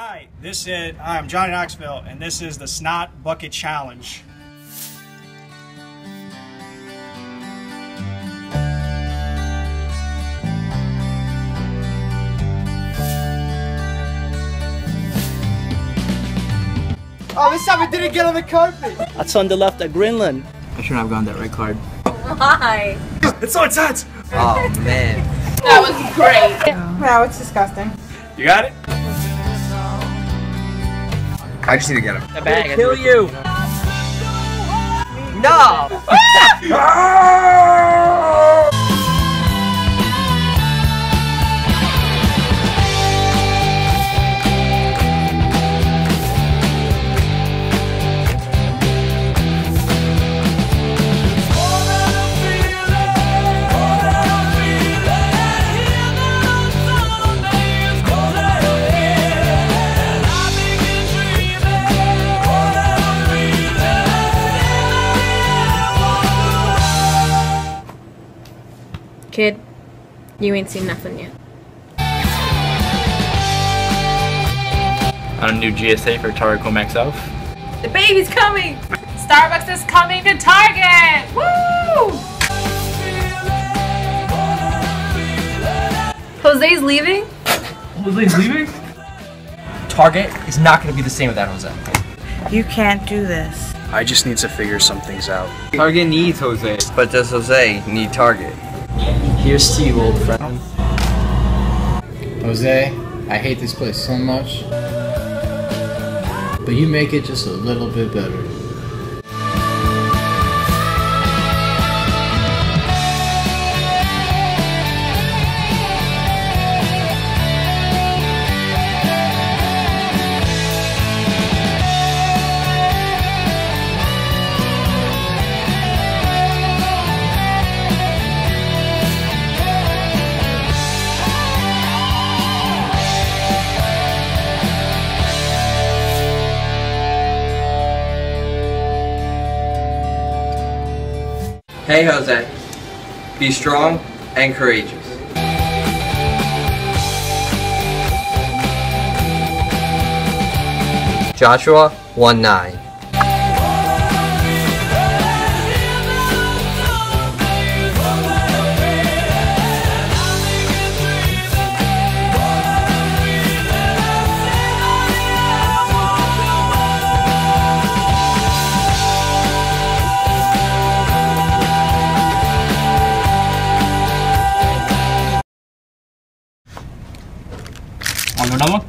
Hi, this is I'm Johnny Knoxville, and this is the Snot Bucket Challenge. Oh, this time it didn't get on the carpet. That's on the left of Greenland. I shouldn't have gone that red card. Why? It's so intense. Oh man. That was great. No, it's disgusting. You got it? I just need to get him. The bag. Kill you. No. Ah! Kid, you ain't seen nothing yet. On a new GSA for Target Max Elf. The baby's coming! Starbucks is coming to Target! Woo! Jose's leaving? Jose's leaving? Target is not going to be the same without Jose. You can't do this. I just need to figure some things out. Target needs Jose. But does Jose need Target? Here's to you, old friend. Jose, I hate this place so much. But you make it just a little bit better. Hey Jose. Be strong and courageous. Joshua 1 9. On le lama?